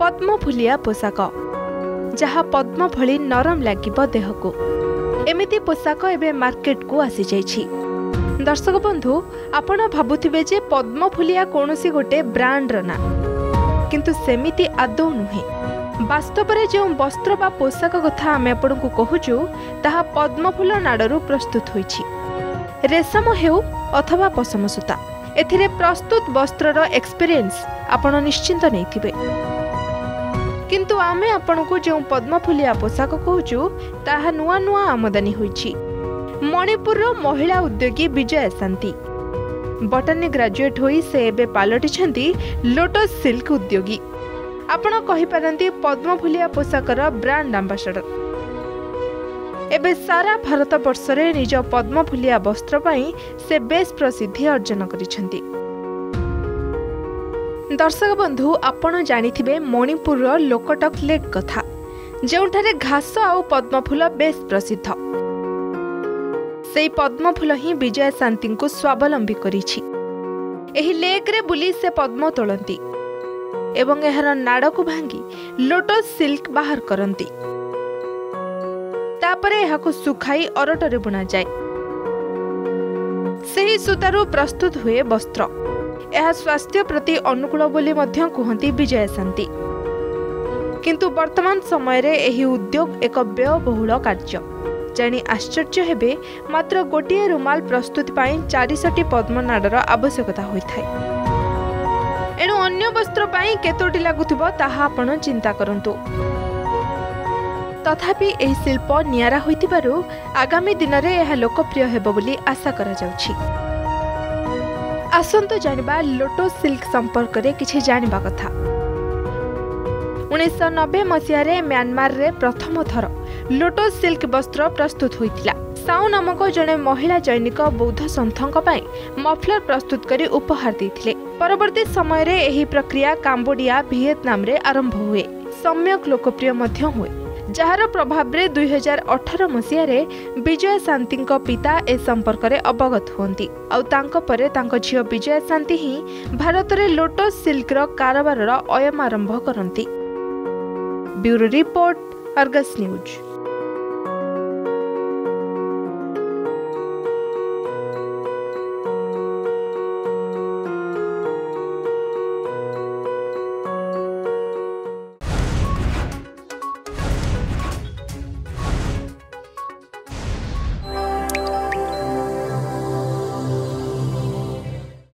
ପଦ୍ମଫୁଲିଆ ପୋଷାକ ଯାହା ପଦ୍ମ ଭଳି ନରମ ଲାଗିବ ଦେହକୁ। ଏମିତି ପୋଷାକ ଏବେ ମାର୍କେଟକୁ ଆସିଯାଇଛି। ଦର୍ଶକ ବନ୍ଧୁ ଆପଣ ଭାବୁଥିବେ ଯେ ପଦ୍ମଫୁଲିଆ କୌଣସି ଗୋଟେ ବ୍ରାଣ୍ଡର ନା। କିନ୍ତୁ ସେମିତି ଆଦୌ ନୁହେଁ। ବାସ୍ତବରେ ଯେଉଁ ବସ୍ତ୍ର ବା ପୋଷାକ କଥା ଆମେ ଆପଣଙ୍କୁ କହୁଛୁ ତାହା ପଦ୍ମଫୁଲ ନାଡ଼ରୁ ପ୍ରସ୍ତୁତ ହୋଇଛି। ରେଶମ ହେଉ ଅଥବା ପଶମ ସୂତା ଏଥିରେ ପ୍ରସ୍ତୁତ ବସ୍ତ୍ରର ଏକ୍ସପିରିଏନ୍ସ ଆପଣ ନିଶ୍ଚିନ୍ତ ନେଇଥିବେ। କିନ୍ତୁ ଆମେ ଆପଣଙ୍କୁ ଯେଉଁ ପଦ୍ମଫୁଲିଆ ପୋଷାକ କହୁଛୁ ତାହା ନୂଆ ନୂଆ ଆମଦାନୀ ହୋଇଛି। ମଣିପୁରର ମହିଳା ଉଦ୍ୟୋଗୀ ବିଜୟା ଶାନ୍ତି ବଟାନୀ ଗ୍ରାଜୁଏଟ୍ ହୋଇ ସେ ଏବେ ପାଲଟିଛନ୍ତି ଲୋଟସ୍ ସିଲ୍କ ଉଦ୍ୟୋଗୀ। ଆପଣ କହିପାରନ୍ତି ପଦ୍ମଫୁଲିଆ ପୋଷାକର ବ୍ରାଣ୍ଡ ଆମ୍ବାସଡର। ଏବେ ସାରା ଭାରତ ବର୍ଷରେ ନିଜ ପଦ୍ମଫୁଲିଆ ବସ୍ତ୍ର ପାଇଁ ସେ ବେଶ୍ ପ୍ରସିଦ୍ଧି ଅର୍ଜନ କରିଛନ୍ତି। ଦର୍ଶକ ବନ୍ଧୁ ଆପଣ ଜାଣିଥିବେ ମଣିପୁରର ଲୋକଟକ୍ ଲେକ୍ କଥା। ଯେଉଁଠାରେ ଘାସ ଆଉ ପଦ୍ମଫୁଲ ବେଶ୍ ପ୍ରସିଦ୍ଧ। ସେହି ପଦ୍ମଫୁଲ ହିଁ ବିଜୟା ଶାନ୍ତିଙ୍କୁ ସ୍ୱାବଲମ୍ବୀ କରିଛି। ଏହି ଲେକ୍ରେ ବୁଲି ସେ ପଦ୍ମ ତୋଳନ୍ତି ଏବଂ ଏହାର ନାଡ଼କୁ ଭାଙ୍ଗି ଲୋଟସ୍ ସିଲ୍କ ବାହାର କରନ୍ତି। ତାପରେ ଏହାକୁ ଶୁଖାଇ ଅରଟରେ ବୁଣାଯାଏ। ସେହି ସୂତାରୁ ପ୍ରସ୍ତୁତ ହୁଏ ବସ୍ତ୍ର। ଏହା ସ୍ୱାସ୍ଥ୍ୟ ପ୍ରତି ଅନୁକୂଳ ବୋଲି ମଧ୍ୟ କୁହନ୍ତି ବିଜୟା ଶାନ୍ତି କିନ୍ତୁ ବର୍ତ୍ତମାନ ସମୟରେ ଏହି ଉଦ୍ୟୋଗ ଏକ ବ୍ୟୟବହୁଳ କାର୍ଯ୍ୟ। ଜାଣି ଆଶ୍ଚର୍ଯ୍ୟ ହେବେ ମାତ୍ର ଗୋଟିଏ ରୁମାଲ ପ୍ରସ୍ତୁତି ପାଇଁ ଚାରିଶଟି ପଦ୍ମନାଡ଼ର ଆବଶ୍ୟକତା ହୋଇଥାଏ। ଏଣୁ ଅନ୍ୟ ବସ୍ତ୍ର ପାଇଁ କେତୋଟି ଲାଗୁଥିବ ତାହା ଆପଣ ଚିନ୍ତା କରନ୍ତୁ। ତଥାପି ଏହି ଶିଳ୍ପ ନିଆରା ହୋଇଥିବାରୁ ଆଗାମୀ ଦିନରେ ଏହା ଲୋକପ୍ରିୟ ହେବ ବୋଲି ଆଶା କରାଯାଉଛି। ଆସନ୍ତୁ ଜାଣିବା ଲୋଟସ୍ ସିଲ୍କ ସମ୍ପର୍କରେ କିଛି ଜାଣିବା କଥା। ଉଣେଇଶହ ନବେ ମସିହାରେ ମ୍ୟାନମାରରେ ପ୍ରଥମ ଥର ଲୋଟସ୍ ସିଲ୍କ ବସ୍ତ୍ର ପ୍ରସ୍ତୁତ ହୋଇଥିଲା। ସାଉ ନାମକ ଜଣେ ମହିଳା ଜୈନିକ ବୌଦ୍ଧ ସନ୍ଥଙ୍କ ପାଇଁ ମଫଲର ପ୍ରସ୍ତୁତ କରି ଉପହାର ଦେଇଥିଲେ। ପରବର୍ତ୍ତୀ ସମୟରେ ଏହି ପ୍ରକ୍ରିୟା କାମ୍ବୋଡିଆ ଭିଏତନାମରେ ଆରମ୍ଭ ହୁଏ। ସମ୍ୟକ ଲୋକପ୍ରିୟ ମଧ୍ୟ ହୁଏ। ଯାହାର ପ୍ରଭାବରେ ଦୁଇହଜାର ଅଠର ମସିହାରେ ବିଜୟା ଶାନ୍ତିଙ୍କ ପିତା ଏ ସମ୍ପର୍କରେ ଅବଗତ ହୁଅନ୍ତି। ଆଉ ତାଙ୍କ ପରେ ତାଙ୍କ ଝିଅ ବିଜୟା ଶାନ୍ତି ହିଁ ଭାରତରେ ଲୋଟସ୍ ସିଲ୍କର କାରବାରର ଅୟମାରମ୍ଭ କରନ୍ତି। Bureau report Argus news.